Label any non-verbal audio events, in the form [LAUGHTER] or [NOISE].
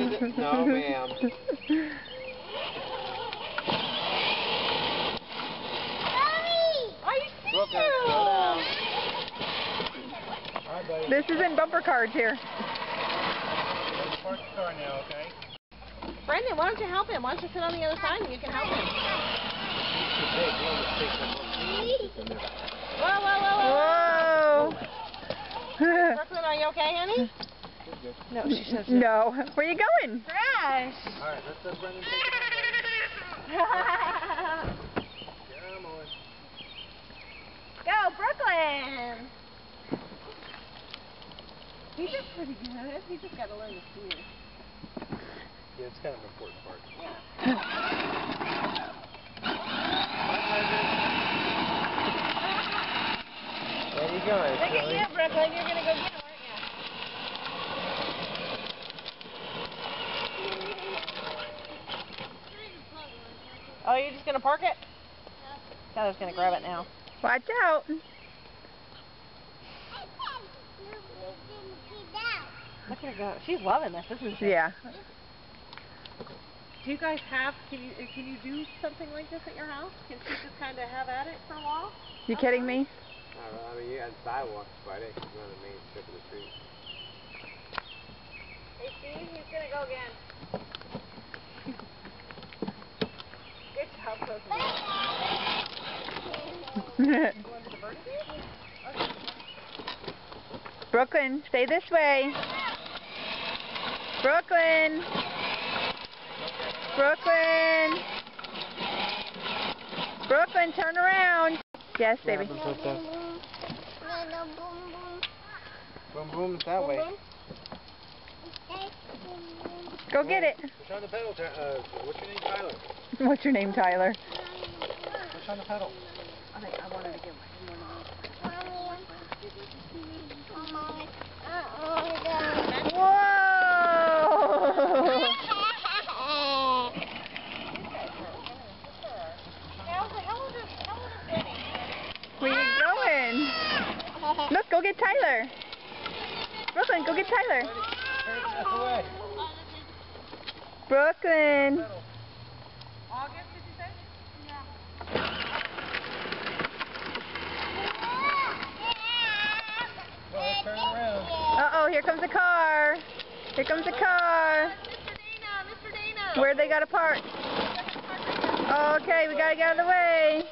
No, ma'am. Are you Brooke, serious? slow down. All right, buddy. This is in bumper cards here. Park the car now, okay? Brendan, why don't you help him? Why don't you sit on the other side and you can help him? Whoa, whoa, whoa, whoa. Whoa. Brooklynn, are you okay, honey? No, she says no. [LAUGHS] Where you going? Crash. All right, let's let Brendan take [LAUGHS] it home, buddy. Come on. Go, Brooklynn. He did pretty good. He just got to learn to steer. Yeah, it's kind of an important part. There you go. Look at you, Brooklynn. You're going to go get him, aren't you? You're just going to park it? Tyler's going to grab it now. Watch out. Look at her go. She's loving this, isn't she? Yeah. Do you guys have, can you, can you do something like this at your house? Can she just kind of have at it for a while? You kidding me? I mean, you got sidewalks, but it's not the main strip of the street. Hey, Steve, he's going to go again. Good job, Brooklynn. Going to the birdie feed? Brooklynn, stay this way. Brooklynn. Brooklynn. Brooklynn, turn around. Yes, baby. What happens with this? Boom, boom, that way. Go get it. On the pedal. Uh, what's your name, Tyler? [LAUGHS] What's your name, Tyler? Push on the pedal. I I wanted to give Whoa! Where you going? Look, go get Tyler. Brooklynn, go get Tyler. That's the way. Brooklynn. August, did you say? Well, turn around. Uh-oh, here comes a car. Here comes a car. Mr. Dana, Mr. Dana. Where they got to park? Okay, we got to get out of the way.